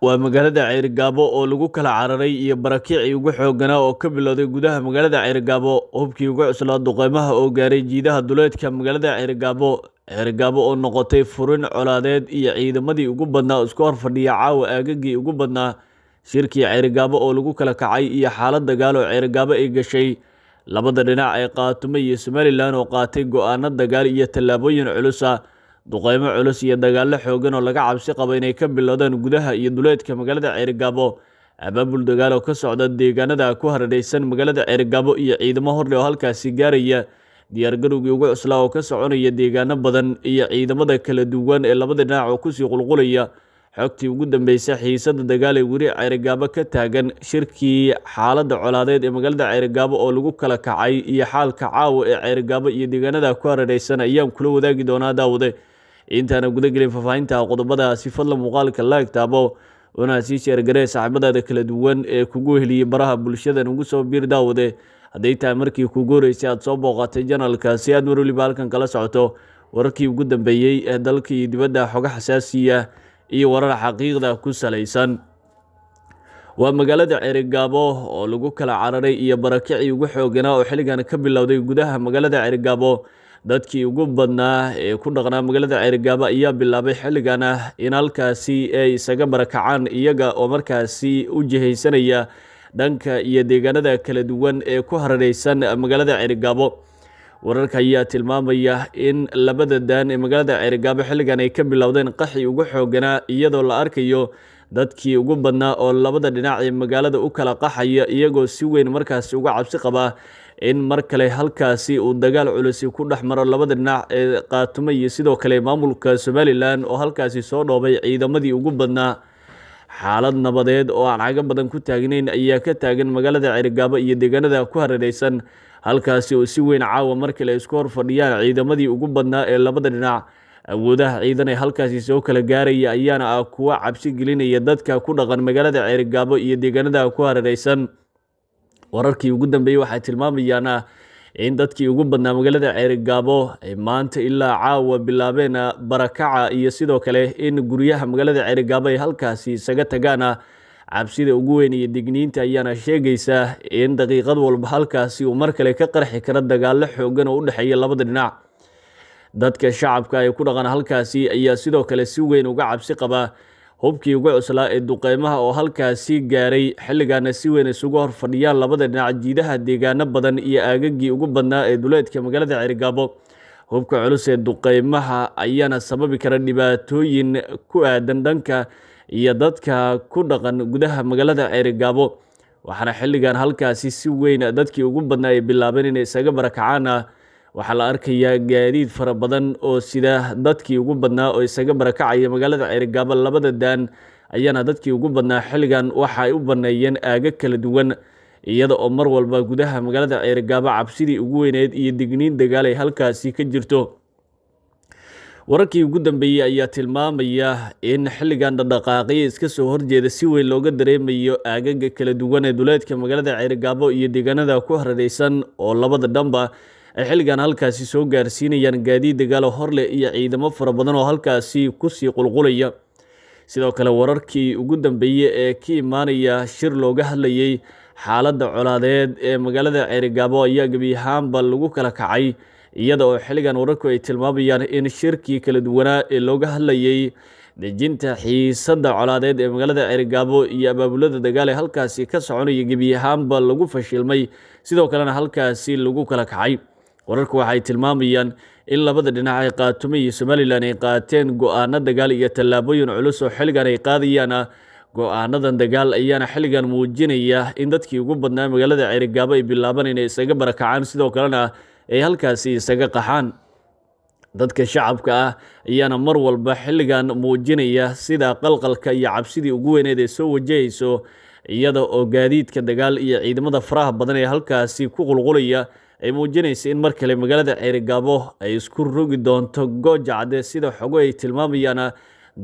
waa magaalada ceerigaabo oo lagu kala cararay iyo barakicii ugu xoogganaa oo ka bilowday gudaha magaalada ceerigaabo hubkii ugu cuslaa duqeymaha oo gaaray jiidaha duleedka magaalada ceerigaabo ceerigaabo oo noqotay furin colaadeed iyo ciidamadii ugu badnaa isku horfadhiya caawa aagagii ugu badnaa. Shirkii ceerigaabo oo lagu kala kacay iyo xaalad dagaal oo ceerigaabo ay gashay. Labada dhinac ee qaatumo iyo somalilan oo qaatay go'aano dagaal iyo tallaabooyin culusa duqeymo culus iyo dagaallo xoogan oo laga cabsi qabo inay ka bilowdaan gudaha iyo duleedka magaalada ceerigaabo abaabul dagaal oo ka socda deegaanada ku haradhaysan magaalada ceerigaabo iyo ciidamo horle oo halkaasi gaaraya. Diyaargarowgii ugu cuslaa oo ka soconaya deegaano badan iyo ciidamada kala duwan ee labada dhinac oo ku sii qulqulaya. Xogtii ugu dambeysay xiisada dagaal ee weli ceerigaabo ka taagan shirkii xaaladda colaadeed ee magaalada ceerigaabo oo lagu kala kacay iyo xaalka caawa ee ceerigaabo iyo deegaanada ku haradhaysan ayaan kula wadaagi doonaa daawade intaana gudagelin faahfaahinta qodobadaasi fadla muuqaalka laag taabo una sii sheergaree saaxiibadaada kala duwan ee kugu heliyey baraha bulshada ugu soo biir daawade. Hadday tahay markii kugu horeysay aada soo booqatay janalka si aad mar waliba halkan kala socoto wararkii ugu dambeeyey ee dalka iyo dibadda xoga xasaasiya iyo warar xaqiiqda ku salaysan. Waa magaalada ceerigaabo oo lagu kala cararay iyo barakicii ugu xooganaa oo xilligan ka bilowday gudaha magaalada ceerigaabo dadkii ugu badnaa ee ku dhaqnaa magaalada ceerigaabo ayaa bilaabay xilligan in halkaasi ay isaga barakacaan iyaga oo markaasi u jihaysanaya dhanka iyo deegaanada kala duwan ee ku haradhaysan magaalada ceerigaabo wararka ayaa tilmaamaya in labada daan ee magaalada ceerigaabo xilligan ay ka bilowdeen qaxi ugu xooganaa iyadoo la arkayo dadkii ugu badnaa oo labada dhinac ee magaalada u kala qaxaya iyagoo si weyn markaasi uga cabsi qabaa in mar kale halkaasi uu dagaal culusi ku dhex maro labada dhinac ee qaatumo iyo sidoo kale maamulka somalilan oo halkaasi soo dhoobay ciidamadii ugu badnaa. Xaalad nabadeed oo aan cago badan ku taagnayn ayaa ka taagan magaalada ceerigaabo iyo deegaanada ku hareeraysan halkaasi oo si weyn caawa mar kale isku hor fadhiyaan ciidamadii ugu badnaa ee labada dhinac awoodaha ciidan ee halkaasi soo kala gaaraya ayaana ah kuwa cabsi gelinaya dadka ku dhaqan magaalada ceerigaabo iyo deegaanada ku hareeraysan. Wararkii ugu dambeeyey waxay tilmaamayaan in dadkii ugu badnaa magaalada ceerigaabo ay maanta ilaa caawa bilaabeen barakaca iyo sidoo kale in guryaha magaalada ceerigaabo ay halkaasi isaga tagaan cabsida ugu weyn iyo digniinta ayaana sheegaysa in daqiiqad walba halkaasi uu mar kale ka qarxi karo dagaallo xoogan oo u dhexeeya labada dhinac dadka shacabka ee ku dhaqan halkaasi ayaa sidoo kale si weyn uga cabsi qaba hubkii ugu cuslaa ee duqeymaha oo halkaasi gaaray xilligaana si weyn isugu hor fadhiyaan labada dhinac jiidaha deegaano badan iyo aagagii ugu badnaa ee duleedka magaalada ceerigaabo hubka culus ee duqeymaha ayaana sababi kara dhibaatooyin ku aadan dhanka iyo dadka ku dhaqan gudaha magaalada ceerigaabo waxaana xilligan halkaasi si weyn dadkii ugu badnaa ay bilaabeen inay isaga barakacaan waxaa la arkayaa gaadiid fara badan oo sida dadkii ugu badnaa oo isaga barakacaya magaalada ceerigaabo labada daan ayaana dadkii ugu badnaa xilligan waxa ay u baneeyeen aago kala duwan. Iyada oo mar walba gudaha magaalada ceerigaabo cabsidii ugu weyneed iyo digniin dagaal ay halkaasi ka jirto. Wararkii ugu dambeeyey ayaa tilmaamaya in xilligan dhaqdhaqaaqyo iska soo horjeeda si weyn looga dareemayo aagaga kala duwan ee duleedka magaalada ceerigaabo iyo deegaanada ku haradhaysan oo labada dhanba ay xilligan halkaasi soo gaarsiinayaan gaadiid dagaalo horleh iyo ciidamo fara badan oo halkaasi ku sii qulqulaya. Sidoo kale wararkii ugu dambeeyey ee ka imaanaya shir looga hadlayay xaaladda colaadeed ee magaalada ceerigaabo ayaa gebi ahaanba lagu kala kacay iyada oo xilligan wararku ay tilmaamayaan in shirkii kala duwanaa ee looga hadlayay dejinta xiisadda colaadeed ee magaalada ceerigaabo iyo abaabulada dagaal ee halkaasi ka soconaya gebi ahaanba lagu fashilmay. Sidoo kalena halkaasi lagu kala kacay wararku waxay tilmaamayaan in labada dhinac ay qaatumo iyo somalilan ay qaateen go'aano dagaal iyo tallaabooyin culus oo xilligan ay qaadayaan go'aanadan dagaal ayaana xilligan muujinaya in dadkii ugu badnaa magaalada ceerigaabo ay bilaabaan inay isaga barakacaan sidoo kalena ay halkaasi isaga qaxaan. Dadka shacabka ah ayaana mar walba xilligan muujinaya sida qalqalka iyo cabsidii ugu weyneed ee soo wajahayso iyada oo gaadiidka dagaal iyo ciidamada faraha badan ee halkaasi ku qulqulaya ay muujinaysa in mar kale magaalada ceerigaabo ay isku rogi doonto gooja cadde sida xogo ay tilmaamayaan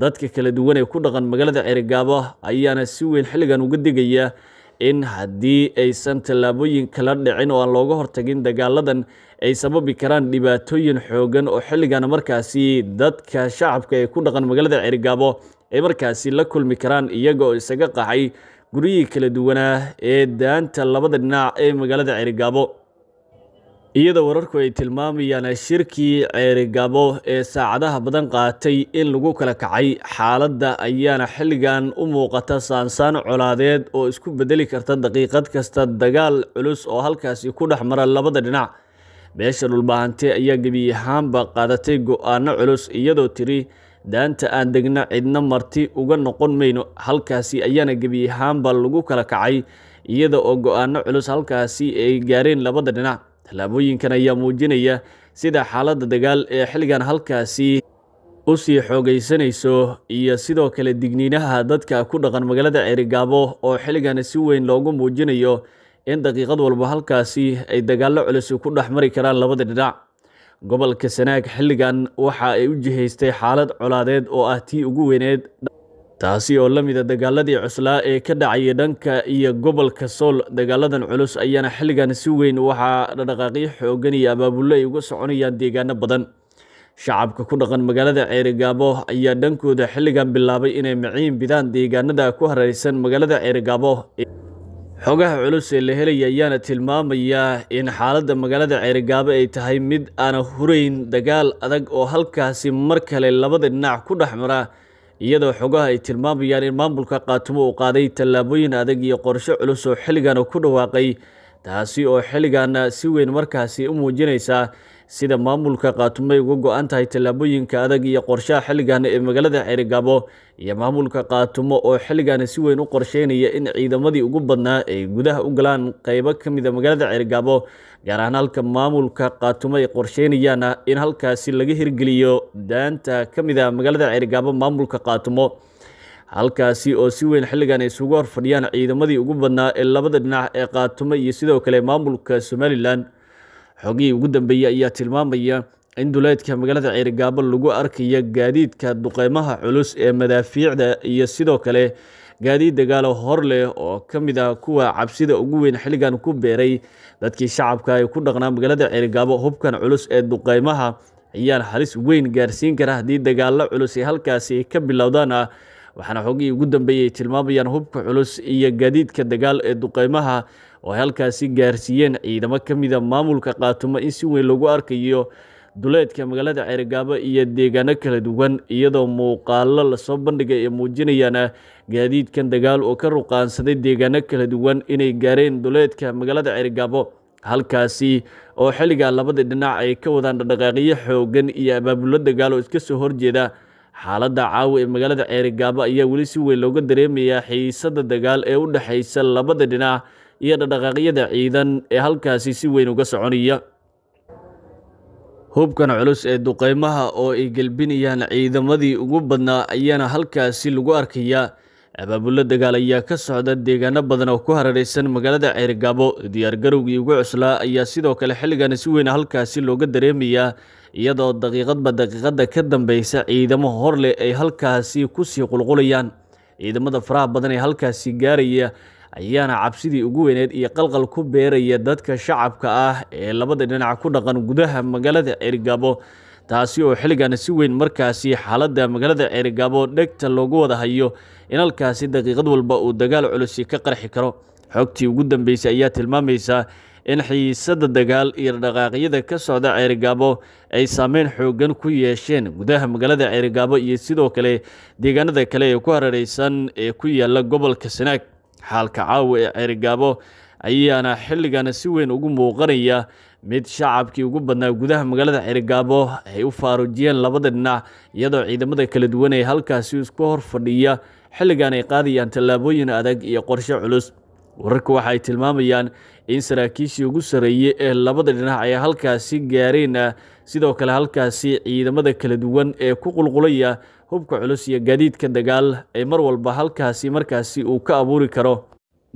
dadka kala duwan ee ku dhaqan magaalada ceerigaabo ayaana si weyn xilligan uga digaya in haddii aysan tallaabooyin kala dhicin oo aan looga hortagin dagaaladan ay sababi karaan dhibaatooyin xoogan oo xilligan markaasi dadka shacabka ee ku dhaqan magaalada ceerigaabo ay markaasi la kulmi karaan iyaga oo isaga qaxay guryihii kala duwanaa ee daanta labada dhinac ee magaalada ceerigaabo iyadoo wararku ay tilmaamayaan shirkii ceerigaabo ee saacadaha badan qaatay in lagu kala kacay. Xaaladda ayaana xilligan u muuqata saansaan colaadeed oo isku bedeli karta daqiiqad kasta dagaal culus oo halkaasi ku dhex mara labada dhinac. Beesha dhulbaahante ayaa gebi ahaanba qaadatay go'aano culus iyadoo tiri daanta aan degna cidna marti uga noqon mayno. Halkaasi ayaana gebi ahaanba lagu kala kacay iyada oo go'aano culus halkaasi ay gaareen labada dhinac tallaabooyinkan ayaa muujinaya sida xaaladda dagaal ee xilligan halkaasi u sii xoogaysanayso iyo sidoo kale digniinaha dadka ku dhaqan magaalada ceerigaabo oo xilligan si weyn loogu muujinayo in daqiiqad walba halkaasi ay dagaallo culus ku dhex mari karaan labada dhinac. Gobolka sanaag xilligan waxa ay u jihaystay xaalad colaadeed oo ah tii ugu weyneed taasi oo la mida dagaaladii cuslaa ee ka dhacaya dhanka iyo gobolka sool. Dagaaladan culus ayaana xilligan si weyn waxaa dhaqaaqyo xoogan iyo abaabullo ay uga soconayaan deegaano badan. Shacabka ku dhaqan magaalada ceerigaabo ayaa dhankooda xilligan bilaabay inay maciin bidaan deegaanada ku hareeraysan magaalada ceerigaabo xogaha culus ee la helaya ayaana tilmaamaya in xaaladda magaalada ceerigaabo ay tahay mid aana hurayn dagaal adag oo halkaasi mar kale labada dhinac ku dhex mara iyadoo xogaha ay tilmaamayaan in maamulka qaatumo uu qaaday tallaabooyin adag iyo qorshe culus oo xilligan ku dhawaaqay taasi oo xilligan si weyn markaasi u muujinaysa sida maamulka qaatumo ay uga go-an tahay tallaabooyinka adag iyo qorshaha xilligan ee magaalada ceerigaabo iyo maamulka qaatumo oo xilligan si weyn u qorsheynaya in ciidamadii ugu badnaa ay gudaha u galaan qeybo ka mid a magaalada ceerigaabo gaar ahaan halka maamulka qaatumo ay qorsheynayaan in halkaasi laga hirgeliyo daanta ka mid a magaalada ceerigaabo maamulka qaatumo halkaasi oo si weyn xilligan ay isugu horfadhiyaan ciidamadii ugu badnaa ee labada dhinac ee qaatumo iyo sidoo kale maamulka somalilan xogihii ugu dambeeyey ayaa tilmaamaya in duleedka magaalada ceerigaabo lagu arkayo gaadiidka duqeymaha culus ee madaafiicda iyo sidoo kale gaadiid dagaalo hor leh oo ka mid ah kuwa cabsida ugu weyn xilligan ku beeray dadkii shacabka ay ku dhaqnaa magaalada ceerigaabo hubkan culus ee duqeymaha ayaana halis weyn gaarsiin kara haddii dagaalo culus ee halkaasi ka bilowdaan ah waxaana xogihii ugu dambeeyey ay tilmaamayaan hubka culus iyo gaadiidka dagaal ee duqeymaha oo halkaasi gaarsiiyeen ciidamo ka mida maamulka qaatumo in si weyn lagu arkayo duleedka magaalada ceerigaabo iyo deegaano kala duwan iyadoo muuqaalo la soo bandhigay ee muujinayaan gaadiidkan dagaal oo ka ruqaansaday deegaano kala duwan inay gaareen duleedka magaalada ceerigaabo halkaasi oo xilliga labada dhinac ay ka wadaan dhaqdhaqaaqyo xoogan iyo abaabullo dagaal oo iska soo horjeeda xaaladda caawa ee magaalada ceerigaabo ayaa weli si weyn looga dareemayaa xiisada dagaal ee u dhexaysa labada dhinac iyo dhaqdhaqaaqyada ciidan ee halkaasi si weyn uga soconaya hubkan culus ee duqeymaha oo ay gelbinayaan ciidamadii ugu badnaa ayaana halkaasi lagu arkayaa. Abaabullo dagaal ayaa ka socda deegaano badan oo ku hareeraysan magaalada ceerigaabo diyaargarowgii ugu cuslaa ayaa sidoo kale xilligan si weyn halkaasi looga dareemayaa iyadoo daqiiqadba daqiiqada ka dambeysa ciidamo hor leh ay halkaasi ku sii qulqulayaan. Ciidamada faraha badan ee halkaasi gaaraya ayaana cabsidii ugu weyneed iyo qalqal ku beeraya dadka shacabka ah ee labada dhinac ku dhaqan gudaha magaalada ceerigaabo taasi oo xilligan si weyn markaasi xaaladda magaalada ceerigaabo dhegta loogu wada hayo in halkaasi daqiiqad walba uu dagaal culusi ka qarxi karo. Xogtii ugu dambeysay ayaa tilmaamaysa in xiisada dagaal iyo dhaqaaqyada ka socda ceerigaabo ay saameyn xoogan ku yeesheen gudaha magaalada ceerigaabo iyo sidoo kale deegaanada kale ee ku hareereysan ee ku yaalla gobolka sanaag xaalka caawa ee ceerigaabo ayaana xilligan si weyn ugu muuqanaya mid shacabkii ugu badnaa gudaha magaalada ceerigaabo ay u faaruujiyeen labada dhinac iyadoo ciidamada kala duwan ee halkaasi isku hor fadhiya xilligan ay qaadayaan tallaabooyin adag iyo qorshe culus. Wararka waxa ay tilmaamayaan in saraakiishii ugu sarreeyey ee labada dhinac ay halkaasi gaareen sidoo kale halkaasi ciidamada kala duwan ee ku qulqulaya hubka culus iyo gaadiidka dagaal ay mar walba halkaasi markaasi uu ka abuuri karo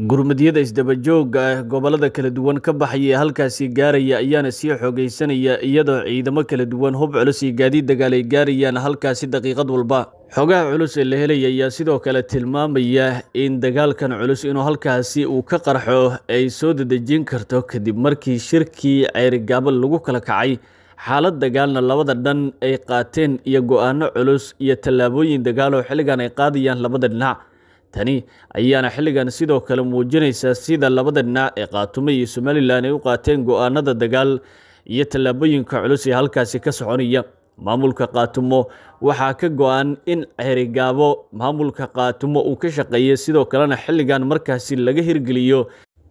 gurmadyada isdabajooga ah gobollada kala duwan ka baxaya ee halkaasi gaaraya ayaana sii xoogeysanaya iyadoo ciidamo kala duwan hub culus iyo gaadiid dagaal ay gaarayaan halkaasi daqiiqad walba. Xogaha culus ee la helaya ayaa sidoo kale tilmaamaya in dagaalkan culus inuu halkaasi uu ka qarxo ay soo dedejin karto kadib markii shirkii ceerigaabo lagu kala kacay. Xaalad dagaalna labada dhan ay qaateen iyo go'aano culus iyo tallaabooyin dagaal oo xilligan ay qaadayaan labada dhinac tani ayaana xilligan sidoo kale muujinaysa sida labada dhinac ee qaatumo iyo somalilan ay u qaateen go'aanada dagaal iyo tallaabooyinka culus ee halkaasi ka soconaya. Maamulka qaatumo waxaa ka go-an in ceerigaabo maamulka qaatumo uu ka shaqeeyay sidoo kalena xilligan markaasi laga hirgeliyo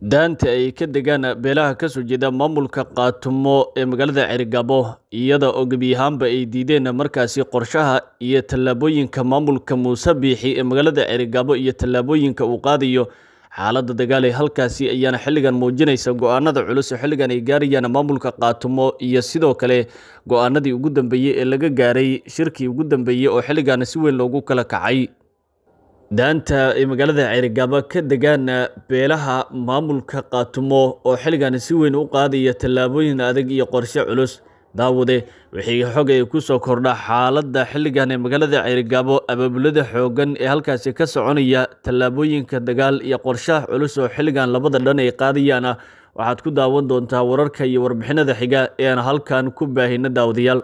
daanta ay ka degaan beelaha ka soo jeeda maamulka qaatumo ee magaalada ceerigaabo iyada oo gebi ahaanba ay diideen markaasi qorshaha iyo tallaabooyinka maamulka muuse biixi ee magaalada ceerigaabo iyo tallaabooyinka uu qaadayo. Xaaladda dagaal ee halkaasi ayaana xilligan muujinaysa go'aanada culus xilligan ay gaarayaan maamulka qaatumo iyo sidoo kale go'aanadii ugu dambeeyey ee laga gaaray shirkii ugu dambeeyey oo xilligan si weyn loogu kala kacay daanta ay magaalada ceerigaabo ka degaan beelaha maamulka qaatumo oo xilligan si weyn u qaadaya tallaabooyin adag iyo qorshe culus. Daawade wixii xog ay ku soo kordha xaaladda xilligan ee magaalada ceerigaabo abaabulada xoogan ee halkaasi ka soconaya tallaabooyinka dagaal iyo qorshaha culus oo xilligan labada dhan ay qaadayaana waxaad ku daawan doontaa wararka iyo warbixinada xiga ee aan halkan ku baahina daawadayaal